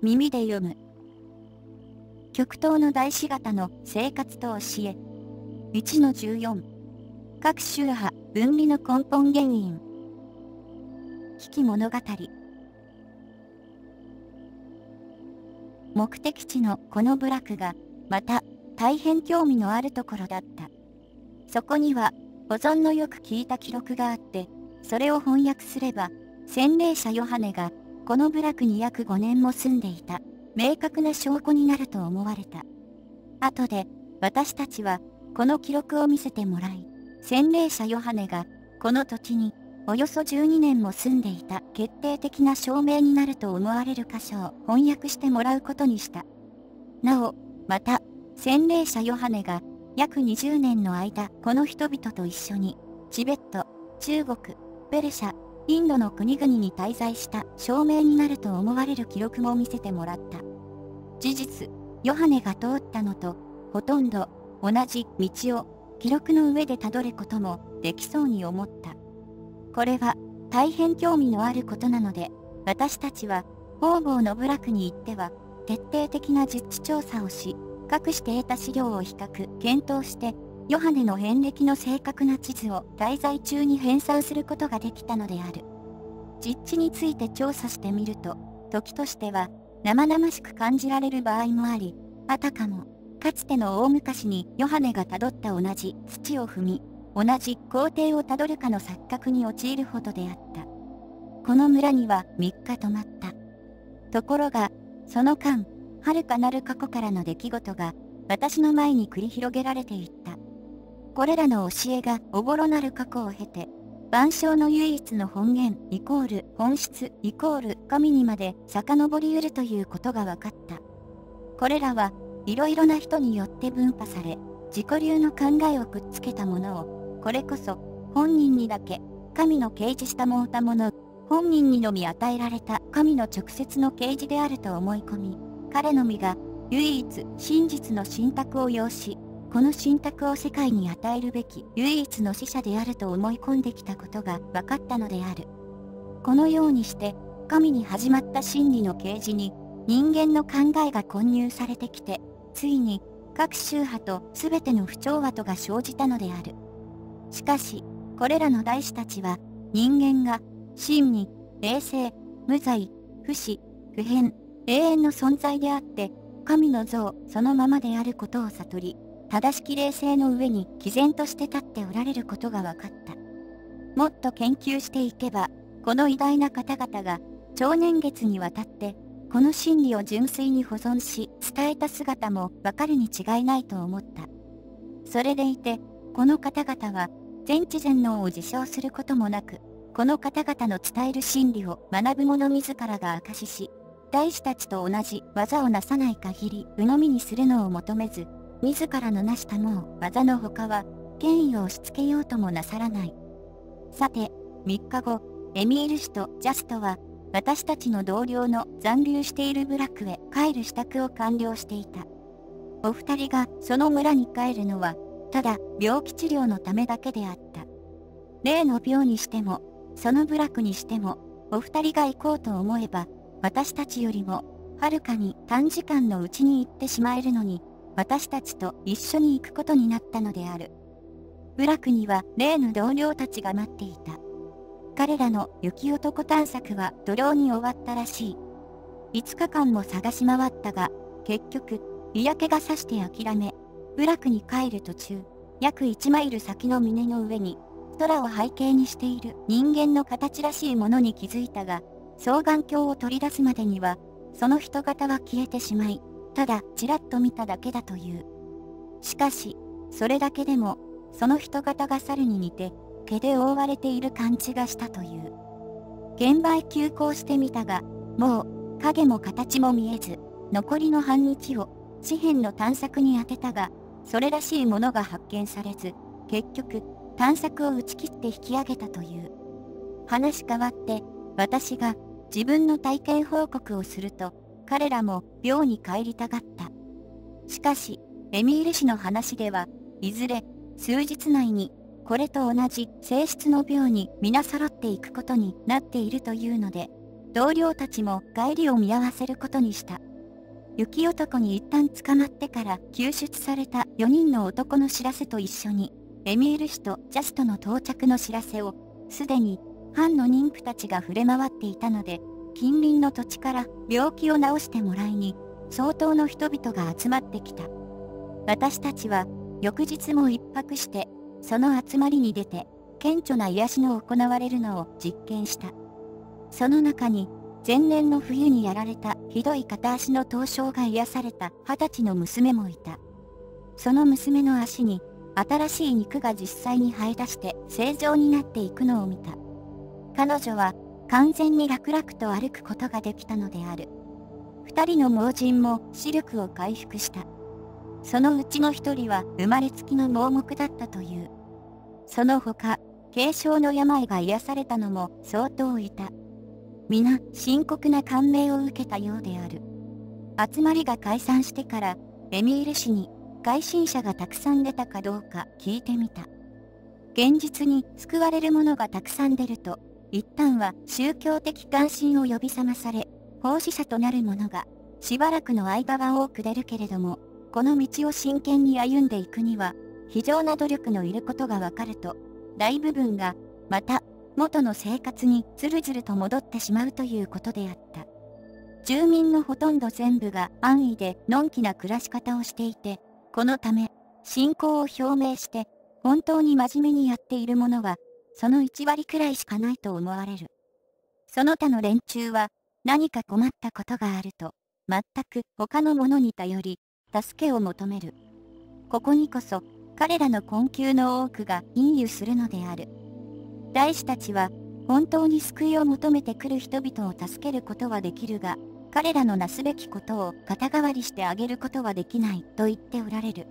耳で読む。極東の大師型の生活と教え。1の14。各宗派、分離の根本原因。危機物語。目的地のこの部落が、また、大変興味のあるところだった。そこには、保存のよく聞いた記録があって、それを翻訳すれば、洗礼者ヨハネが、この部落に約5年も住んでいた、明確な証拠になると思われた。後で、私たちは、この記録を見せてもらい、洗礼者ヨハネが、この土地に、およそ12年も住んでいた決定的な証明になると思われる箇所を翻訳してもらうことにした。なお、また、洗礼者ヨハネが約20年の間この人々と一緒にチベット、中国、ペルシャ、インドの国々に滞在した証明になると思われる記録も見せてもらった。事実、ヨハネが通ったのとほとんど同じ道を記録の上でたどることもできそうに思った。これは大変興味のあることなので、私たちは方々の部落に行っては徹底的な実地調査をし、隠して得た資料を比較、検討して、ヨハネの遍歴の正確な地図を滞在中に編纂することができたのである。実地について調査してみると、時としては生々しく感じられる場合もあり、あたかも、かつての大昔にヨハネがたどった同じ土を踏み、同じ工程をたどるかの錯覚に陥るほどであった。この村には3日泊まった。ところが、その間、遥かなる過去からの出来事が私の前に繰り広げられていった。これらの教えがおぼろなる過去を経て、万象の唯一の本源イコール本質イコール神にまで遡り得るということが分かった。これらはいろいろな人によって分派され、自己流の考えをくっつけたものを、これこそ本人にだけ神の掲示したもうたもの、本人にのみ与えられた神の直接の掲示であると思い込み、彼のみが唯一真実の信託を要し、この信託を世界に与えるべき唯一の使者であると思い込んできたことが分かったのである。このようにして、神に始まった真理の啓示に人間の考えが混入されてきて、ついに各宗派と全ての不調和とが生じたのである。しかし、これらの大師たちは、人間が真に、冷静、無罪、不死、不変、永遠の存在であって、神の像そのままであることを悟り、正しき霊性の上に毅然として立っておられることが分かった。もっと研究していけば、この偉大な方々が、超年月にわたって、この真理を純粋に保存し、伝えた姿もわかるに違いないと思った。それでいて、この方々は、全知全能を自称することもなく、この方々の伝える真理を学ぶ者自らが証しし、大師たちと同じ技をなさない限り鵜呑みにするのを求めず、自らの成したもう技の他は、権威を押し付けようともなさらない。さて、3日後、エミール氏とジャストは、私たちの同僚の残留している部落へ帰る支度を完了していた。お二人がその村に帰るのは、ただ病気治療のためだけであった。例の病にしても、その部落にしても、お二人が行こうと思えば、私たちよりも、はるかに短時間のうちに行ってしまえるのに、私たちと一緒に行くことになったのである。部落には例の同僚たちが待っていた。彼らの雪男探索は土壌に終わったらしい。5日間も探し回ったが、結局、嫌気がさして諦め、部落に帰る途中、約1マイル先の峰の上に、空を背景にしている人間の形らしいものに気づいたが、双眼鏡を取り出すまでには、その人型は消えてしまい、ただちらっと見ただけだという。しかし、それだけでも、その人型が猿に似て、毛で覆われている感じがしたという。現場へ急行してみたが、もう、影も形も見えず、残りの半日を、紙片の探索に当てたが、それらしいものが発見されず、結局、探索を打ち切って引き上げたという。話変わって、私が自分の体験報告をすると、彼らも寮に帰りたがった。しかし、エミール氏の話では、いずれ、数日内に、これと同じ性質の病に皆揃っていくことになっているというので、同僚たちも帰りを見合わせることにした。雪男に一旦捕まってから救出された4人の男の知らせと一緒に、エミール氏とジャストの到着の知らせを、すでに、藩の妊婦たちが触れ回っていたので、近隣の土地から病気を治してもらいに、相当の人々が集まってきた。私たちは、翌日も一泊して、その集まりに出て、顕著な癒しの行われるのを実験した。その中に、前年の冬にやられたひどい片足の凍傷が癒された二十歳の娘もいた。その娘の足に新しい肉が実際に生え出して正常になっていくのを見た。彼女は完全に楽々と歩くことができたのである。二人の盲人も視力を回復した。そのうちの一人は生まれつきの盲目だったという。その他、軽症の病が癒されたのも相当いた。皆深刻な感銘を受けたようである。集まりが解散してから、エミール氏に外信者がたくさん出たかどうか聞いてみた。現実に救われるものがたくさん出ると、一旦は宗教的関心を呼び覚まされ、奉仕者となる者が、しばらくの間は多く出るけれども、この道を真剣に歩んでいくには、非常な努力のいることがわかると、大部分が、また、元の生活にずるずると戻ってしまうということであった。住民のほとんど全部が安易でのんきな暮らし方をしていて、このため、信仰を表明して、本当に真面目にやっている者は、その1割くらいしかないと思われる。その他の連中は、何か困ったことがあると、全く他の者に頼り、助けを求める。ここにこそ、彼らの困窮の多くが隠喩するのである。大使たちは、本当に救いを求めてくる人々を助けることはできるが、彼らのなすべきことを肩代わりしてあげることはできないと言っておられる。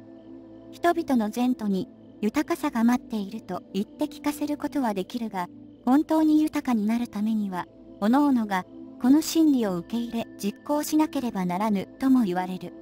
人々の前途に豊かさが待っていると言って聞かせることはできるが、本当に豊かになるためには、各々がこの真理を受け入れ実行しなければならぬとも言われる。